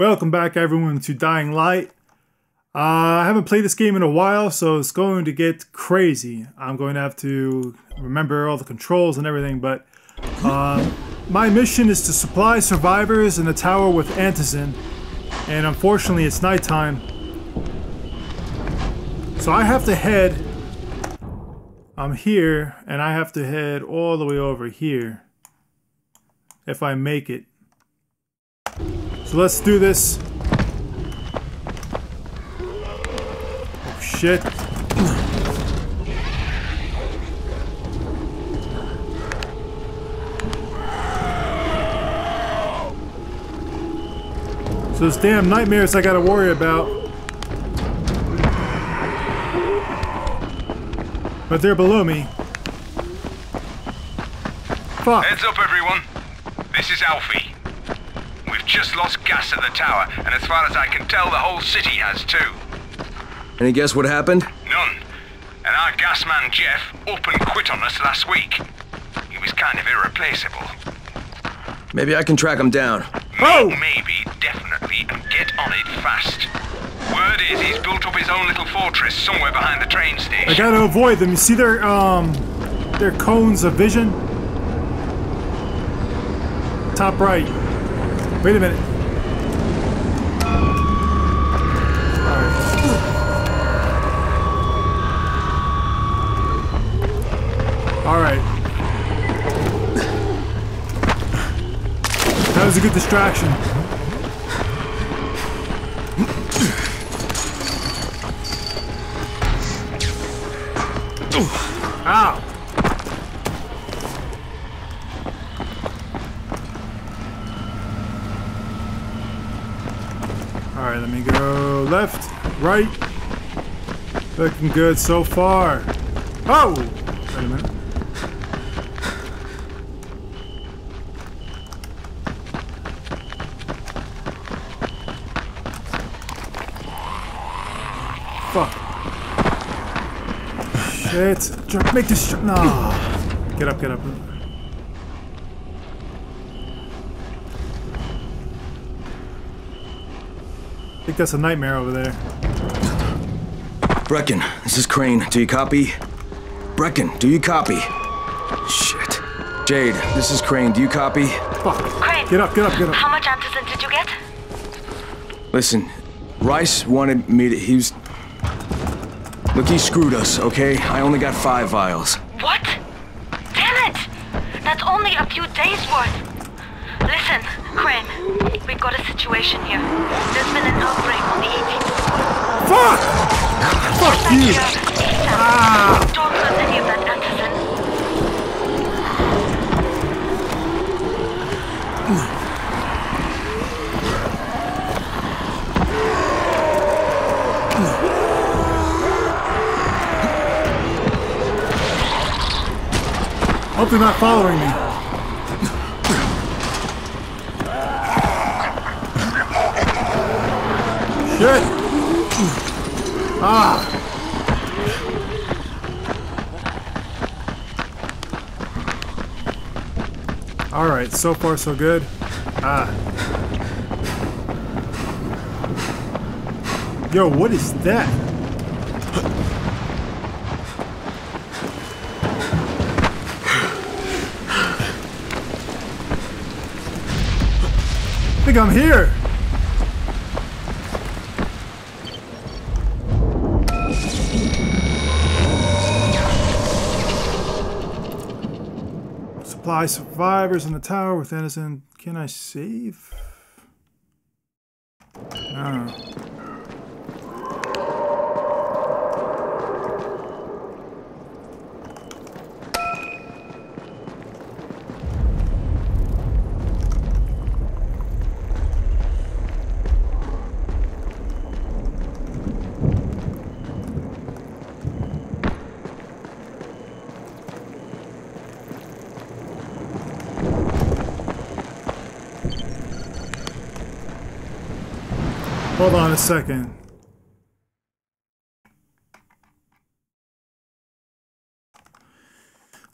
Welcome back everyone to Dying Light. Uh, I haven't played this game in a while, so it's going to get crazy. I'm going to have to remember all the controls and everything, but uh, my mission is to supply survivors in the tower with antizin, and unfortunately it's nighttime. So I have to head, I'm here, and I have to head all the way over here, if I make it. So let's do this. Oh shit. So those damn nightmares I gotta worry about. But they're below me. Fuck. Heads up, everyone. This is Alfie just lost gas at the tower, and as far as I can tell, the whole city has too. Any guess what happened? None. And our gas man, Jeff, up and quit on us last week. He was kind of irreplaceable. Maybe I can track him down. Oh! Maybe, definitely, and get on it fast. Word is he's built up his own little fortress somewhere behind the train station. I gotta avoid them. You see their, um, their cones of vision? Top right. Wait a minute. All right. That was a good distraction. Ow! Left, right. Looking good so far. Oh! Wait a minute. Fuck. Shit. Make this. No. Get up, get up. think that's a nightmare over there. Brecken, this is Crane. Do you copy? Brecken, do you copy? Shit. Jade, this is Crane. Do you copy? Fuck. Crane. Get up, get up, get up. How much antizin did you get? Listen, Rais wanted me to... He was... Look, he screwed us, okay? I only got five vials. What? Damn it! That's only a few days worth. Listen, Crane. We've got a situation here. There's been an outbreak on the 18th floor. Fuck! Fuck you! Ah. Don't let any of that. Hope they're not following me. Good. Ah. All right, so far so good. Ah. Yo, what is that? I think I'm here. Supply survivors in the tower with antizin. Can I save? Hold on a second.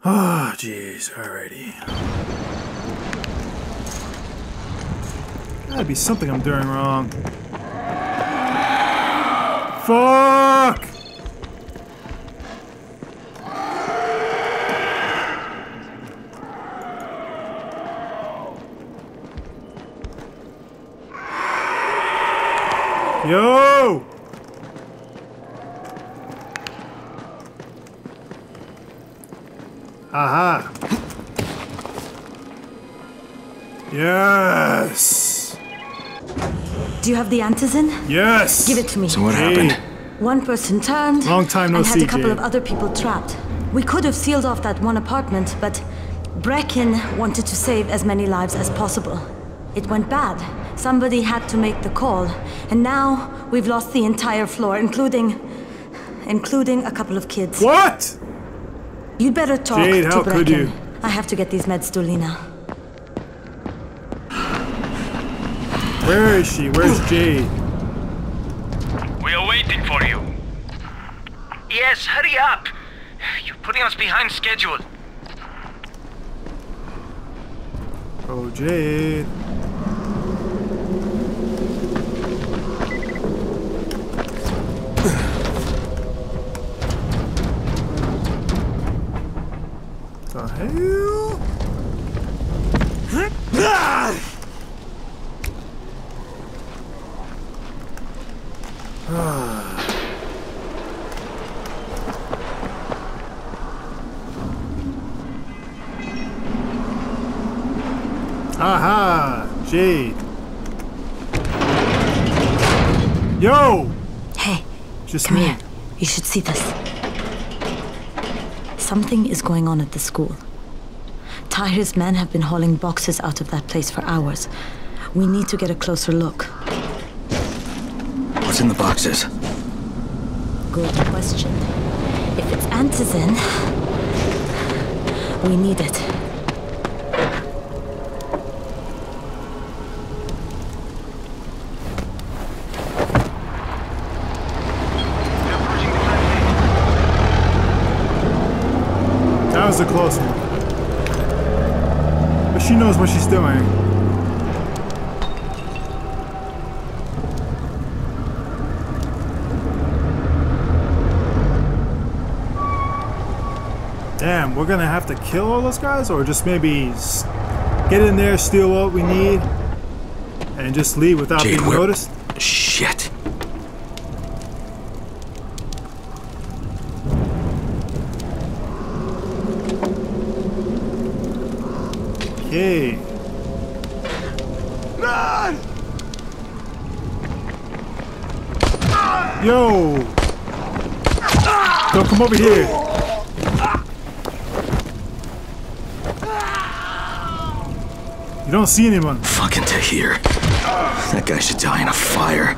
Ah, oh, jeez, alrighty. Gotta be something I'm doing wrong. Fuck! Yes! Do you have the antizin? Yes! Give it to me. So what Jade. happened? One person turned. Long time no and had see, a couple Jade. of other people trapped. We could have sealed off that one apartment, but Brecken wanted to save as many lives as possible. It went bad. Somebody had to make the call, and now we've lost the entire floor, including, including a couple of kids. What? You'd better talk Jade, to how Brecken. could you? I have to get these meds to Lena. Where is she? Where's Jade? We are waiting for you. Yes, hurry up. You're putting us behind schedule. Oh, Jade. the hell? Aha! Jade. Yo! Hey, Just come me. here. You should see this. Something is going on at the school. Tahir's men have been hauling boxes out of that place for hours. We need to get a closer look. What's in the boxes? Good question. If it's antizin, we need it. Was a close one. But she knows what she's doing. Damn, we're gonna have to kill all those guys, or just maybe get in there, steal what we need, and just leave without Jade, being noticed. Shit. Okay. Yo! Don't come over here. You don't see anyone. Fucking Tahir. That guy should die in a fire.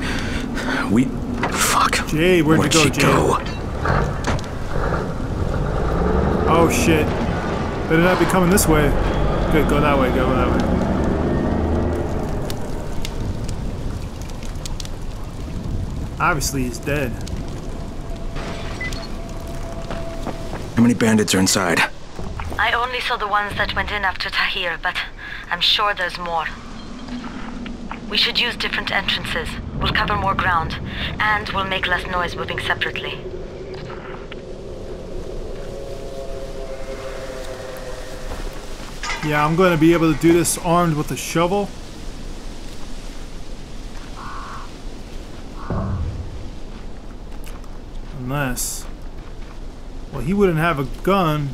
We. Fuck. Jade, where'd Where'd you go, she Jade? go? Oh shit. Better not be coming this way. Good, go that way, go that way. Obviously he's dead. How many bandits are inside? I only saw the ones that went in after Tahir, but I'm sure there's more. We should use different entrances. We'll cover more ground, and we'll make less noise moving separately. Yeah, I'm going to be able to do this armed with a shovel. Unless... Well, he wouldn't have a gun.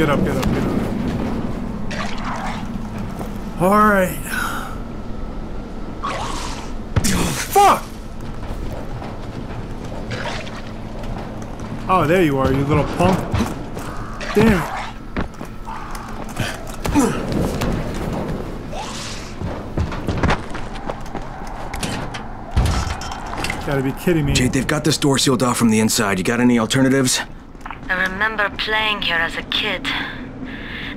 Get up, get up, get up. Alright. Fuck! Oh, there you are, you little punk. Damn. Gotta be kidding me. Jade, they've got this door sealed off from the inside. You got any alternatives? Remember playing here as a kid.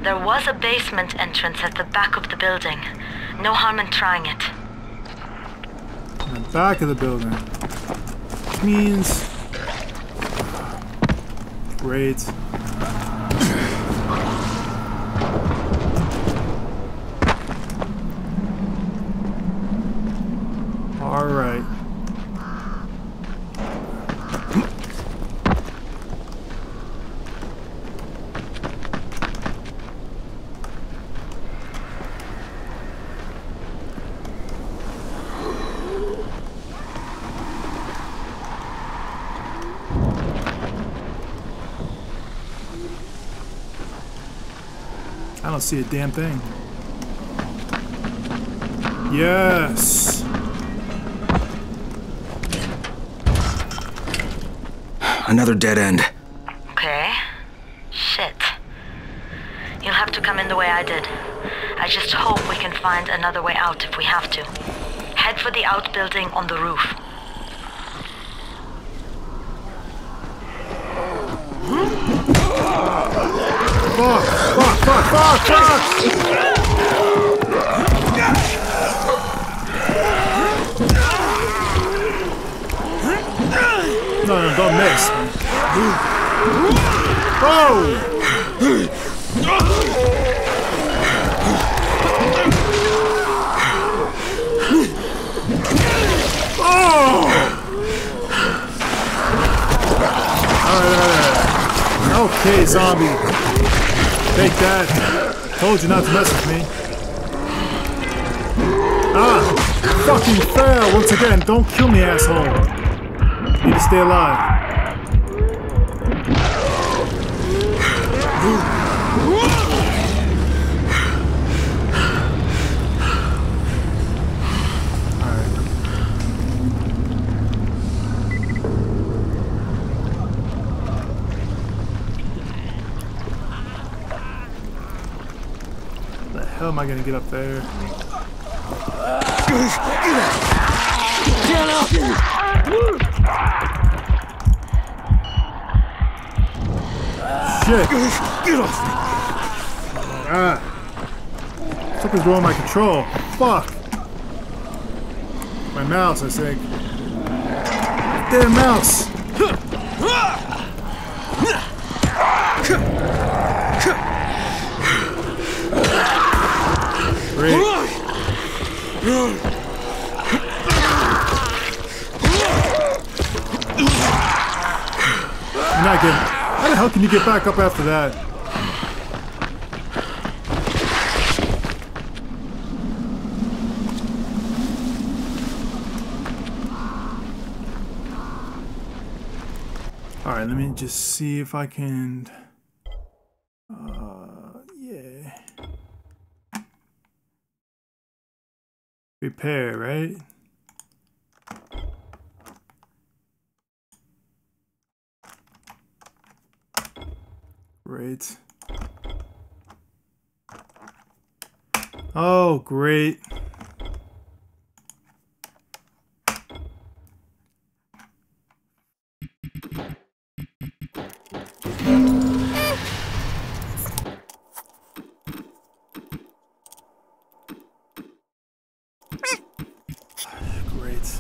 There was a basement entrance at the back of the building. No harm in trying it. In the back of the building. Which means. Great. All right. I don't see a damn thing. Yes. Another dead end. Okay. Shit. You'll have to come in the way I did. I just hope we can find another way out if we have to. Head for the outbuilding on the roof. Fuck! Fuck! Fuck! Fuck! No, no, don't miss. Oh! oh okay, zombie. Take that. Told you not to mess with me. Ah! Fucking fail once again. Don't kill me, asshole. Need to stay alive. Hell am I gonna get up there? Shit! Get off me! Ah! Something's wrong with my control. Fuck! My mouse, I think. Damn mouse! Great. Not getting. How the hell can you get back up after that? All right, let me just see if I can. Uh, yeah. Repair, right? Great. Oh, great. Great.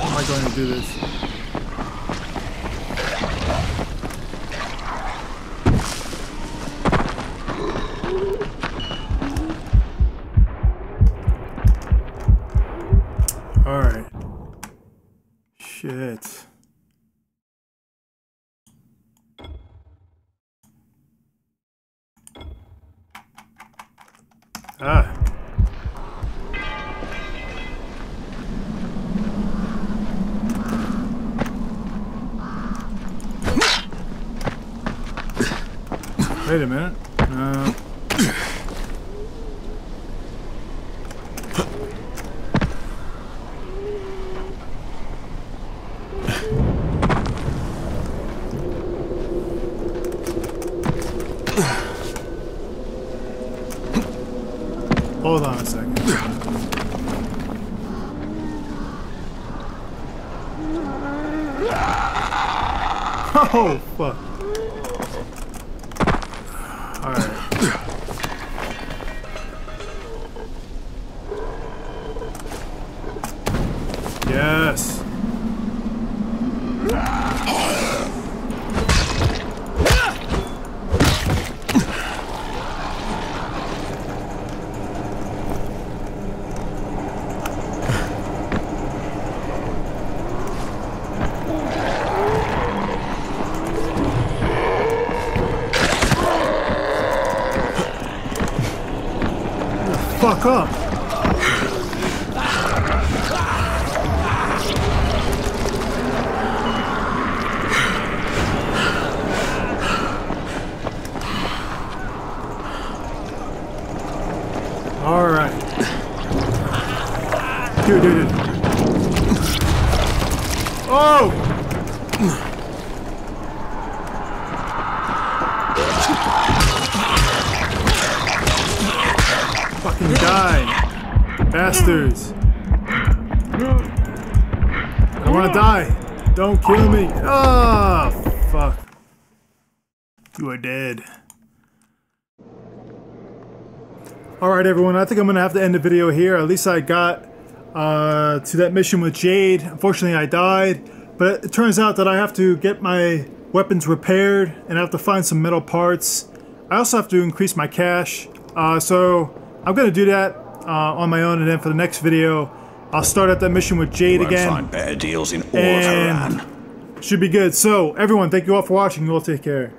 How am I going to do this? Alright. Shit. Ah. Wait a minute. Uh, hold on a second. Oh, fuck. Yes. Me. Ah, fuck. You are dead. Alright everyone, I think I'm gonna have to end the video here. At least I got uh, to that mission with Jade. Unfortunately I died, but it turns out that I have to get my weapons repaired and I have to find some metal parts. I also have to increase my cash, uh, so I'm gonna do that uh, on my own and then for the next video I'll start at that mission with Jade again. find better deals in all of And Harran. Should be good. So everyone, thank you all for watching. You all take care.